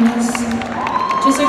meninas.